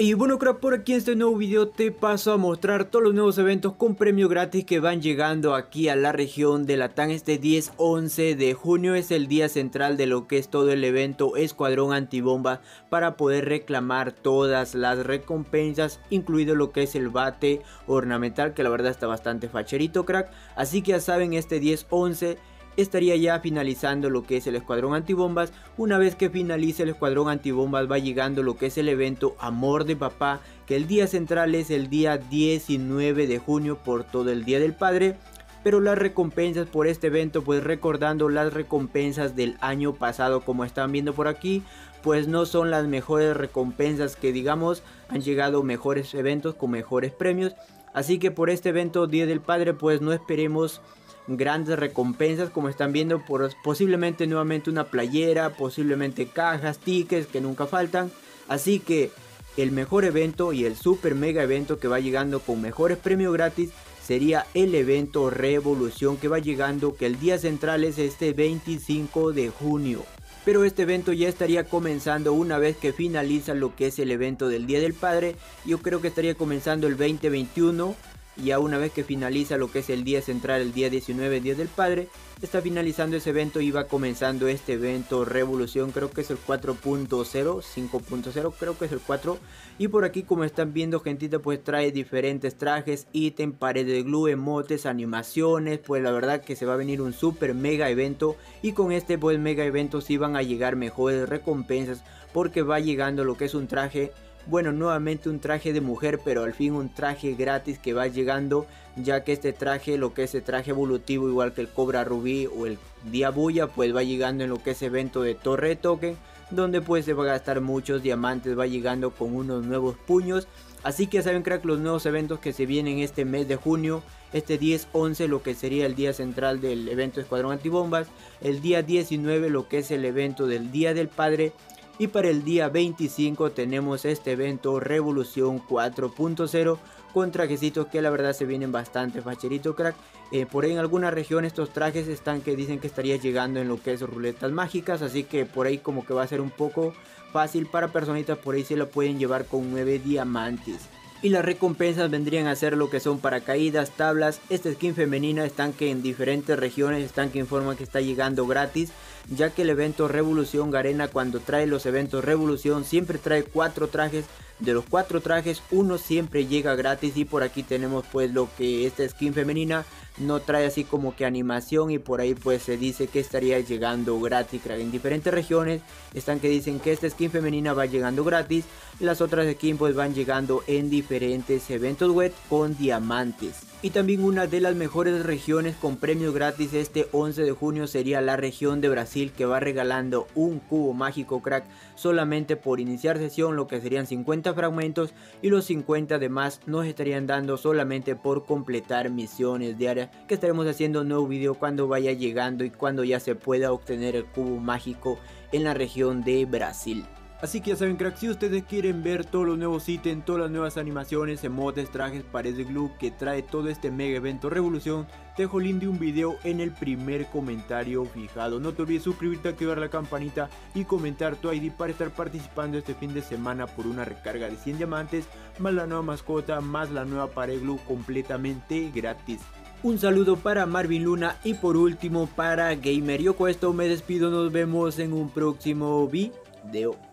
Y bueno crack, por aquí en este nuevo video te paso a mostrar todos los nuevos eventos con premio gratis que van llegando aquí a la región de Latam este 10-11 de junio. Es el día central de lo que es todo el evento Escuadrón Antibomba para poder reclamar todas las recompensas incluido lo que es el bate ornamental que la verdad está bastante facherito crack. Así que ya saben este 10-11 estaría ya finalizando lo que es el escuadrón antibombas. Una vez que finalice el escuadrón antibombas va llegando lo que es el evento Amor de Papá, que el día central es el día 19 de junio por todo el Día del Padre. Pero las recompensas por este evento, pues recordando las recompensas del año pasado como están viendo por aquí, pues no son las mejores recompensas que digamos han llegado mejores eventos con mejores premios. Así que por este evento Día del Padre pues no esperemos grandes recompensas como están viendo por posiblemente nuevamente una playera, posiblemente cajas, tickets que nunca faltan. Así que el mejor evento y el super mega evento que va llegando con mejores premios gratis sería el evento Revolución que va llegando que el día central es este 25 de junio. Pero este evento ya estaría comenzando una vez que finaliza lo que es el evento del Día del Padre. Yo creo que estaría comenzando el 2021 ya una vez que finaliza lo que es el día central, el día 19, Día del Padre, está finalizando ese evento y va comenzando este evento Revolución, creo que es el 4.0, 5.0, creo que es el 4. Y por aquí como están viendo gentita pues trae diferentes trajes, ítem, paredes de glue, emotes, animaciones, pues la verdad que se va a venir un super mega evento y con este pues mega evento sí van a llegar mejores recompensas porque va llegando lo que es un traje bueno, nuevamente un traje de mujer, pero al fin un traje gratis que va llegando, ya que este traje, lo que es el traje evolutivo, igual que el Cobra Rubí o el Diabuya, pues va llegando en lo que es evento de Torre Token, donde pues se va a gastar muchos diamantes, va llegando con unos nuevos puños. Así que saben crack los nuevos eventos que se vienen este mes de junio, este 10-11 lo que sería el día central del evento Escuadrón Antibombas, el día 19 lo que es el evento del Día del Padre y para el día 25 tenemos este evento Revolución 4.0 con trajecitos que la verdad se vienen bastante facherito crack. Eh, por ahí en alguna región estos trajes están que dicen que estaría llegando en lo que es ruletas mágicas. Así que por ahí como que va a ser un poco fácil para personitas. Por ahí se lo pueden llevar con 9 diamantes. Y las recompensas vendrían a ser lo que son paracaídas, tablas. Esta skin femenina están que en diferentes regiones están que informan que está llegando gratis ya que el evento Revolución Garena cuando trae los eventos Revolución siempre trae cuatro trajes. De los cuatro trajes uno siempre llega gratis y por aquí tenemos pues lo que esta skin femenina no trae así como que animación y por ahí pues se dice que estaría llegando gratis en diferentes regiones están que dicen que esta skin femenina va llegando gratis las otras skins pues van llegando en diferentes eventos web con diamantes. Y también una de las mejores regiones con premios gratis este 11 de junio sería la región de Brasil que va regalando un cubo mágico crack solamente por iniciar sesión lo que serían 50 fragmentos y los 50 demás nos estarían dando solamente por completar misiones diarias que estaremos haciendo un nuevo video cuando vaya llegando y cuando ya se pueda obtener el cubo mágico en la región de Brasil. Así que ya saben crack, si ustedes quieren ver todos los nuevos ítems, todas las nuevas animaciones, emotes, trajes, paredes de glue que trae todo este mega evento revolución, dejo el link de un video en el primer comentario fijado. No te olvides suscribirte, activar la campanita y comentar tu ID para estar participando este fin de semana por una recarga de 100 diamantes, más la nueva mascota, más la nueva pared glue completamente gratis. Un saludo para Marvin Luna y por último para Gamer. Yo con esto me despido, nos vemos en un próximo video.